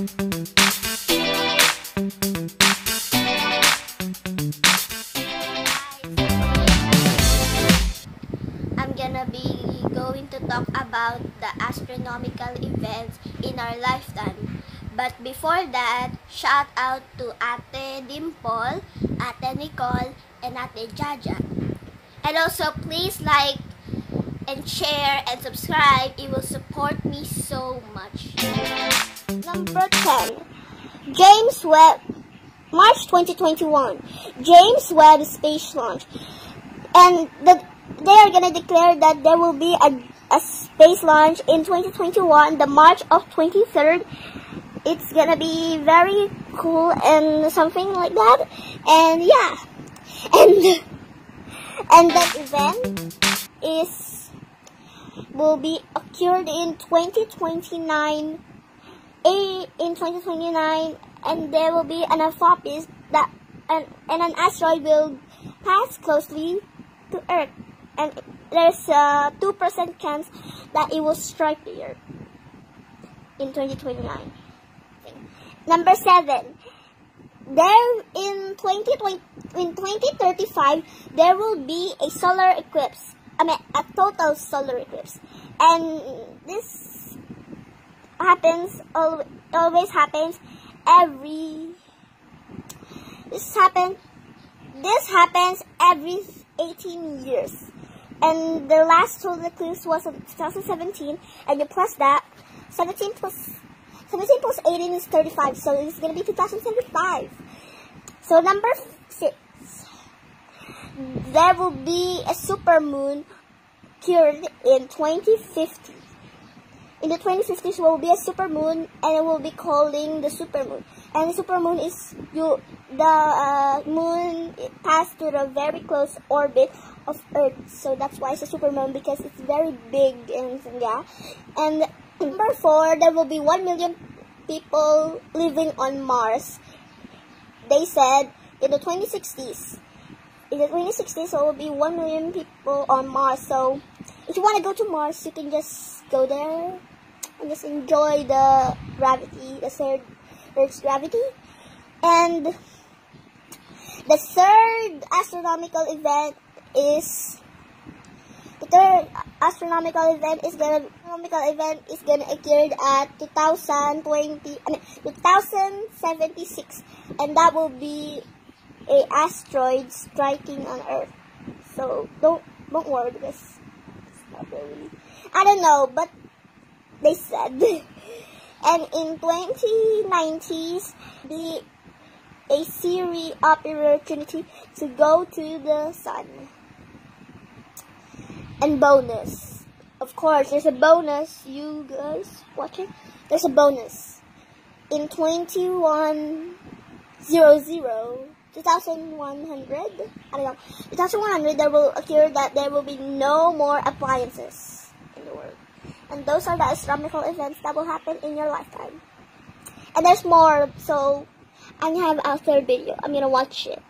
I'm gonna be going to talk about the astronomical events in our lifetime. But before that, shout out to Ate Dimple, Ate Nicole, and Ate Jaja. And also, please like and share and subscribe. It will support me so much. Number 10. James Webb, March 2021. James Webb Space Launch. And the, they are going to declare that there will be a, a space launch in 2021, the March of 23rd. It's going to be very cool and something like that. And yeah. And, and that event is will be occurred in 2029 in 2029 and there will be an apophis that and, and an asteroid will pass closely to earth. And there's a 2% chance that it will strike the earth in 2029 number 7 there in 2020 in 2035 there will be a solar eclipse I mean a total solar eclipse. And this happens always happens every this happen this happens every 18 years. And the last total eclipse was in 2017 and you plus that 17 plus 17 plus 18 is 35 so it's gonna be 2075 so number six there will be a super moon cured in 2050 in the 2050s will be a super moon and it will be calling the super moon and the super moon is you the uh, moon passed through the very close orbit of earth. So that's why it's a super moon because it's very big and yeah. And number four there will be 1 million people living on mars. They said in the 2060s in the 2060s there will be 1 million people on mars. So if you want to go to mars you can just go there and just enjoy the gravity, the third Earth's gravity. And the third astronomical event is the third astronomical event is gonna astronomical event is gonna occur at 2020 I mean 2076 and that will be a asteroid striking on Earth. So don't don't worry because it's not really I don't know, but they said. and in 2090s, the a series opportunity to go to the sun. And bonus. Of course, there's a bonus. You guys watching? There's a bonus. In 2100, 2100, I don't know, 2100, there will occur that there will be no more appliances. And those are the astronomical events that will happen in your lifetime. And there's more, so gonna have a third video. I'm gonna watch it.